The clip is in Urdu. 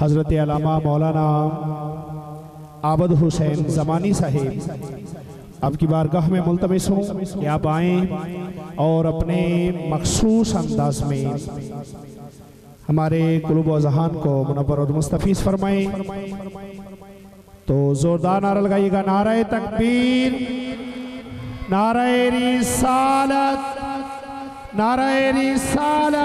حضرت علامہ مولانا عابد حسین زمانی صاحب۔ آپ کی بارگاہ میں ملتمس ہوں کہ آپ آئیں اور اپنے مخصوص انداز میں ہمارے قلوب و ذہان کو منور اور مستفیض فرمائیں۔ تو زوردار نعرہ لگائیے گا، نعرہ تکبیر، نعرہ رسالت نعرہ رسالت۔